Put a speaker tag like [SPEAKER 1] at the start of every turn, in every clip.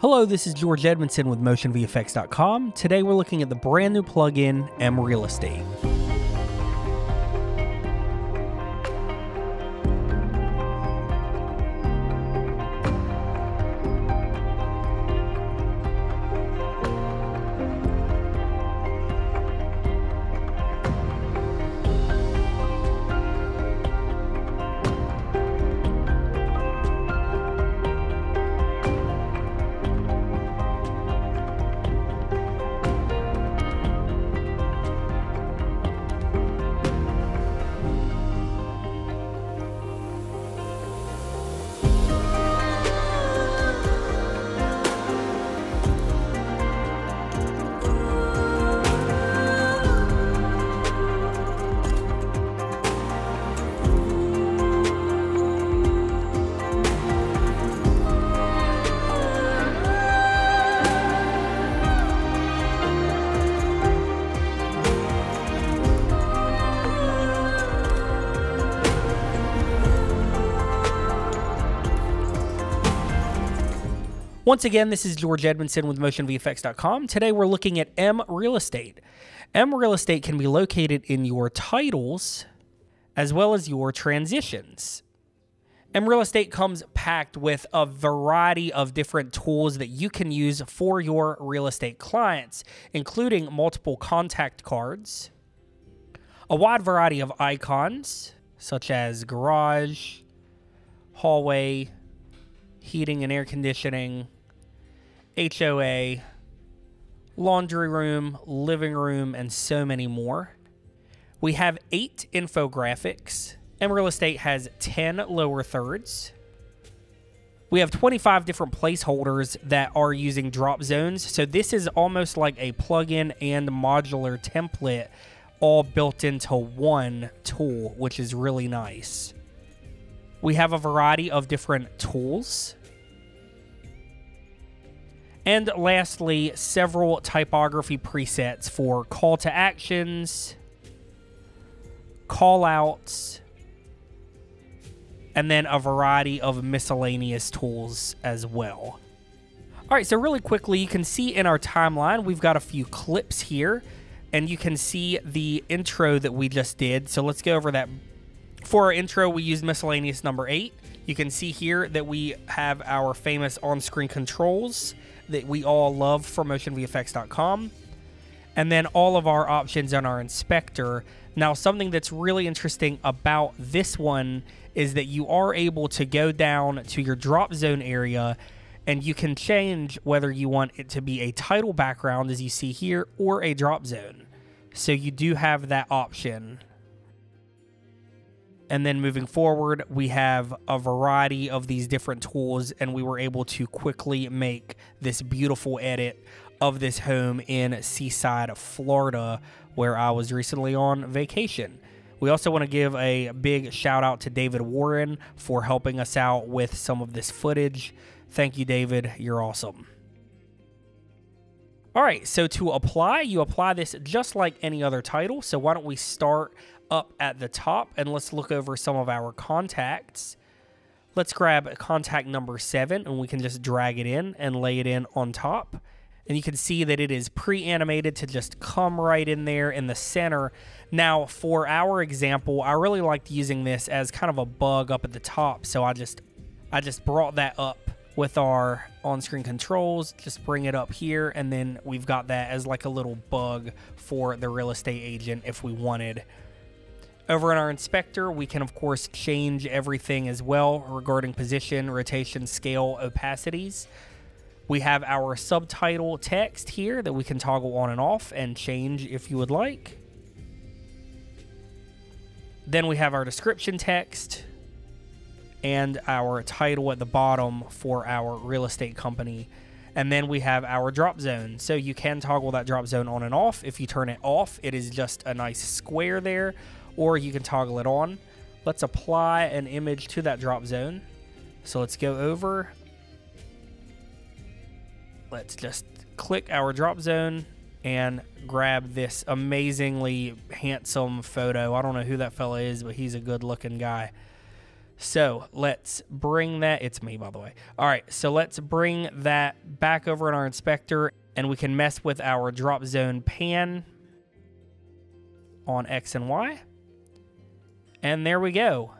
[SPEAKER 1] Hello, this is George Edmondson with MotionVFX.com. Today we're looking at the brand new plugin mReal Estate. Once again, this is George Edmondson with MotionVFX.com. Today we're looking at mReal Estate. mReal Estate can be located in your titles as well as your transitions. mReal Estate comes packed with a variety of different tools that you can use for your real estate clients, including multiple contact cards, a wide variety of icons such as garage, hallway, heating and air conditioning, HOA, laundry room, living room, and so many more. We have eight infographics, and real estate has 10 lower thirds. We have 25 different placeholders that are using drop zones. So this is almost like a plugin and modular template all built into one tool, which is really nice. We have a variety of different tools. And lastly, several typography presets for call to actions, call outs, and then a variety of miscellaneous tools as well. All right, so really quickly, you can see in our timeline, we've got a few clips here, and you can see the intro that we just did. So let's go over that for our intro, we used miscellaneous number eight. You can see here that we have our famous on-screen controls that we all love from motionvfx.com. And then all of our options on our inspector. Now, something that's really interesting about this one is that you are able to go down to your drop zone area and you can change whether you want it to be a title background, as you see here, or a drop zone. So you do have that option and then moving forward, we have a variety of these different tools, and we were able to quickly make this beautiful edit of this home in Seaside, Florida, where I was recently on vacation. We also want to give a big shout out to David Warren for helping us out with some of this footage. Thank you, David. You're awesome. All right, so to apply, you apply this just like any other title. So why don't we start up at the top and let's look over some of our contacts. Let's grab contact number seven and we can just drag it in and lay it in on top. And you can see that it is pre-animated to just come right in there in the center. Now, for our example, I really liked using this as kind of a bug up at the top. So I just, I just brought that up with our on-screen controls just bring it up here and then we've got that as like a little bug for the real estate agent if we wanted over in our inspector, we can of course change everything as well regarding position, rotation, scale, opacities. We have our subtitle text here that we can toggle on and off and change if you would like. Then we have our description text and our title at the bottom for our real estate company. And then we have our drop zone. So you can toggle that drop zone on and off. If you turn it off, it is just a nice square there or you can toggle it on. Let's apply an image to that drop zone. So let's go over. Let's just click our drop zone and grab this amazingly handsome photo. I don't know who that fella is, but he's a good looking guy. So let's bring that. It's me, by the way. All right, so let's bring that back over in our inspector and we can mess with our drop zone pan on X and Y. And there we go.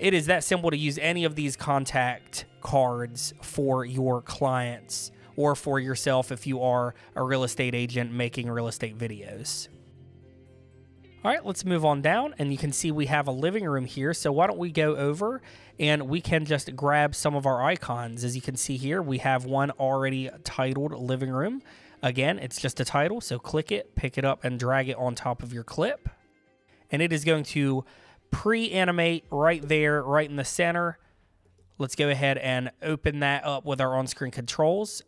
[SPEAKER 1] It is that simple to use any of these contact cards for your clients or for yourself if you are a real estate agent making real estate videos. All right, let's move on down and you can see we have a living room here. So why don't we go over and we can just grab some of our icons. As you can see here, we have one already titled living room. Again, it's just a title, so click it, pick it up and drag it on top of your clip. And it is going to pre-animate right there, right in the center. Let's go ahead and open that up with our on-screen controls.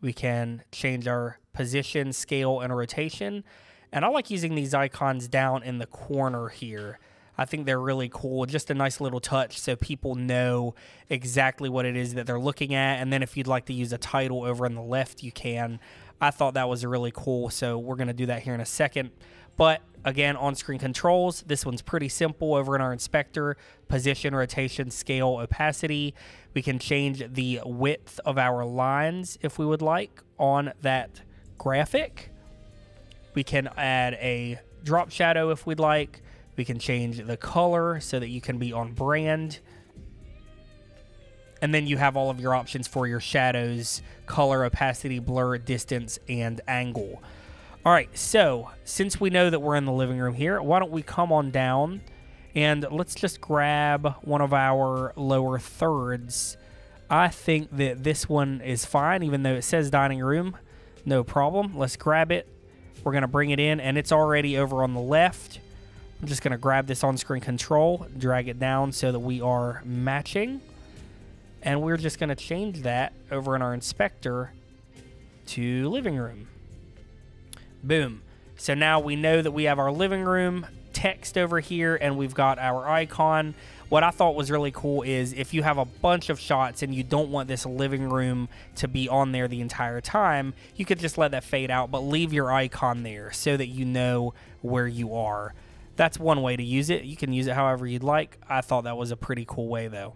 [SPEAKER 1] We can change our position, scale, and rotation. And I like using these icons down in the corner here. I think they're really cool. Just a nice little touch so people know exactly what it is that they're looking at. And then if you'd like to use a title over on the left, you can. I thought that was really cool. So we're going to do that here in a second. But again, on screen controls, this one's pretty simple over in our inspector position, rotation, scale, opacity. We can change the width of our lines if we would like on that graphic. We can add a drop shadow if we'd like. We can change the color so that you can be on brand. And then you have all of your options for your shadows, color, opacity, blur, distance, and angle. All right, so since we know that we're in the living room here, why don't we come on down and let's just grab one of our lower thirds. I think that this one is fine, even though it says dining room. No problem. Let's grab it. We're going to bring it in, and it's already over on the left. I'm just going to grab this on-screen control, drag it down so that we are matching. And we're just going to change that over in our inspector to living room. Boom. So now we know that we have our living room text over here and we've got our icon. What I thought was really cool is if you have a bunch of shots and you don't want this living room to be on there the entire time, you could just let that fade out, but leave your icon there so that you know where you are. That's one way to use it. You can use it however you'd like. I thought that was a pretty cool way though.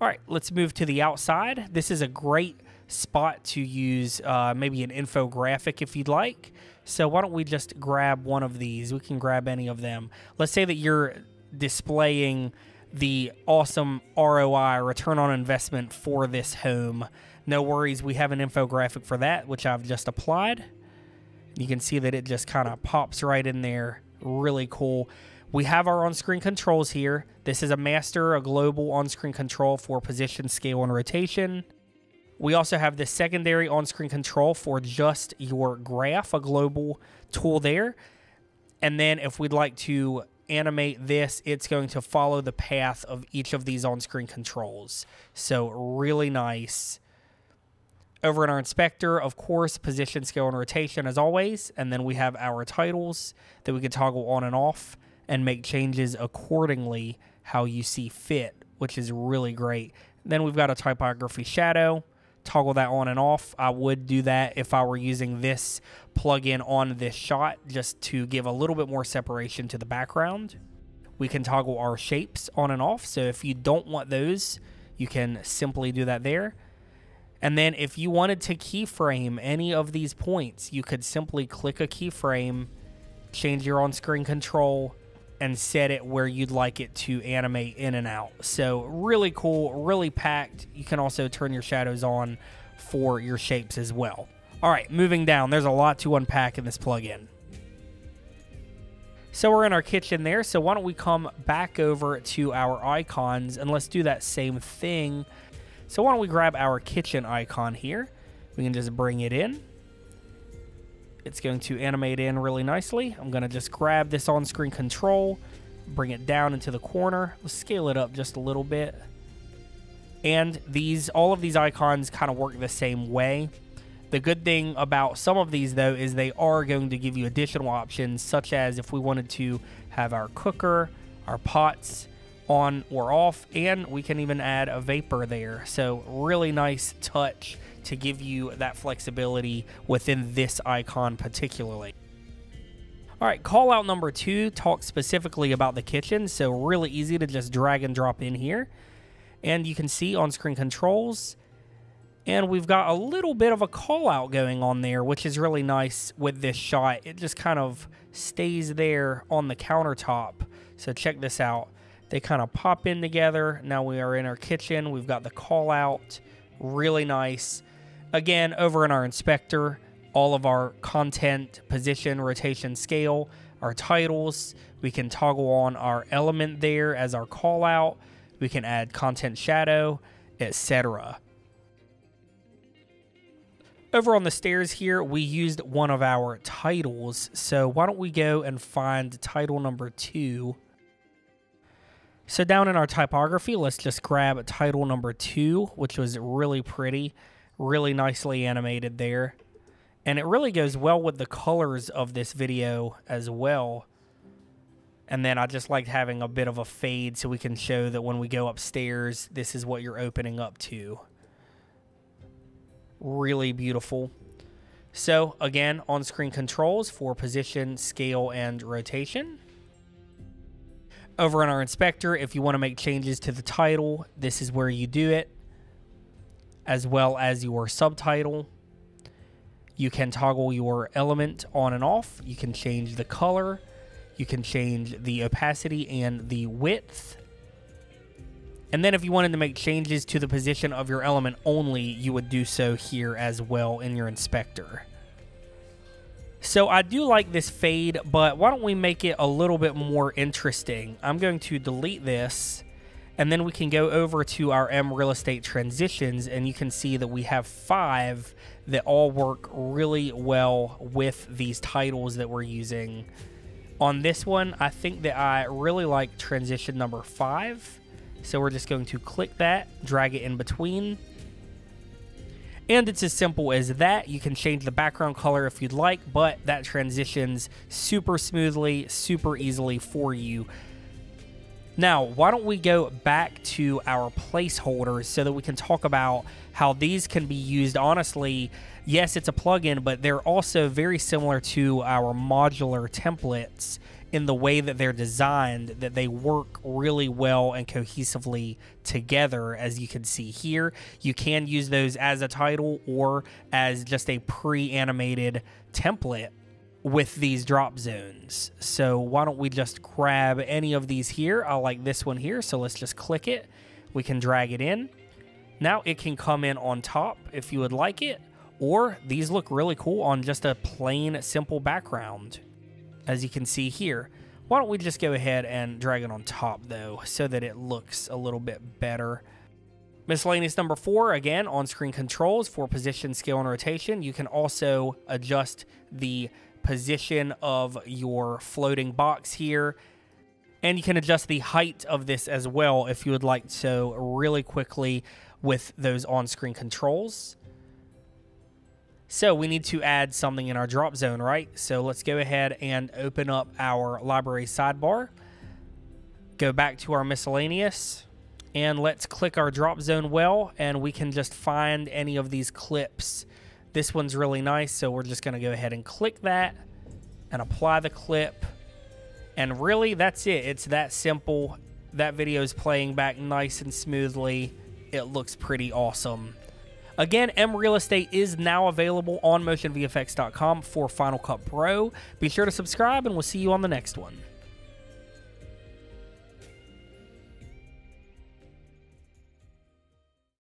[SPEAKER 1] All right, let's move to the outside. This is a great spot to use uh, maybe an infographic if you'd like. So why don't we just grab one of these? We can grab any of them. Let's say that you're displaying the awesome ROI, return on investment for this home. No worries, we have an infographic for that, which I've just applied. You can see that it just kind of pops right in there. Really cool. We have our on-screen controls here. This is a master, a global on-screen control for position, scale, and rotation. We also have the secondary on-screen control for just your graph, a global tool there. And then if we'd like to animate this, it's going to follow the path of each of these on-screen controls. So really nice. Over in our inspector, of course, position, scale, and rotation as always. And then we have our titles that we can toggle on and off and make changes accordingly how you see fit, which is really great. Then we've got a typography shadow toggle that on and off. I would do that if I were using this plugin on this shot just to give a little bit more separation to the background. We can toggle our shapes on and off. So if you don't want those, you can simply do that there. And then if you wanted to keyframe any of these points, you could simply click a keyframe, change your on-screen control, and set it where you'd like it to animate in and out. So really cool, really packed. You can also turn your shadows on for your shapes as well. All right, moving down, there's a lot to unpack in this plugin. So we're in our kitchen there, so why don't we come back over to our icons and let's do that same thing. So why don't we grab our kitchen icon here. We can just bring it in. It's going to animate in really nicely. I'm going to just grab this on-screen control, bring it down into the corner. Let's scale it up just a little bit. And these, all of these icons kind of work the same way. The good thing about some of these, though, is they are going to give you additional options, such as if we wanted to have our cooker, our pots on or off, and we can even add a vapor there. So, really nice touch to give you that flexibility within this icon particularly. All right, call out number two talks specifically about the kitchen, so really easy to just drag and drop in here. And you can see on screen controls, and we've got a little bit of a call out going on there, which is really nice with this shot. It just kind of stays there on the countertop. So check this out. They kind of pop in together. Now we are in our kitchen. We've got the call out. Really nice. Again, over in our inspector, all of our content, position, rotation, scale, our titles. We can toggle on our element there as our call out. We can add content shadow, etc. Over on the stairs here, we used one of our titles. So why don't we go and find title number two. So down in our typography, let's just grab title number two, which was really pretty, really nicely animated there. And it really goes well with the colors of this video as well. And then I just liked having a bit of a fade so we can show that when we go upstairs, this is what you're opening up to. Really beautiful. So again, on-screen controls for position, scale, and rotation. Over in our inspector, if you want to make changes to the title, this is where you do it, as well as your subtitle. You can toggle your element on and off. You can change the color. You can change the opacity and the width. And then if you wanted to make changes to the position of your element only, you would do so here as well in your inspector. So I do like this fade, but why don't we make it a little bit more interesting? I'm going to delete this and then we can go over to our mReal Estate transitions and you can see that we have five that all work really well with these titles that we're using. On this one, I think that I really like transition number five. So we're just going to click that, drag it in between. And it's as simple as that. You can change the background color if you'd like, but that transitions super smoothly, super easily for you. Now, why don't we go back to our placeholders so that we can talk about how these can be used honestly. Yes, it's a plugin, but they're also very similar to our modular templates in the way that they're designed, that they work really well and cohesively together, as you can see here. You can use those as a title or as just a pre animated template with these drop zones. So why don't we just grab any of these here? I like this one here, so let's just click it. We can drag it in. Now it can come in on top if you would like it, or these look really cool on just a plain simple background, as you can see here. Why don't we just go ahead and drag it on top though, so that it looks a little bit better. Miscellaneous number four, again, on-screen controls for position, scale, and rotation. You can also adjust the position of your floating box here. And you can adjust the height of this as well if you would like so really quickly with those on-screen controls. So we need to add something in our drop zone, right? So let's go ahead and open up our library sidebar. Go back to our miscellaneous and let's click our drop zone well and we can just find any of these clips this one's really nice, so we're just going to go ahead and click that and apply the clip. And really, that's it. It's that simple. That video is playing back nice and smoothly. It looks pretty awesome. Again, mReal Estate is now available on motionvfx.com for Final Cut Pro. Be sure to subscribe, and we'll see you on the next one.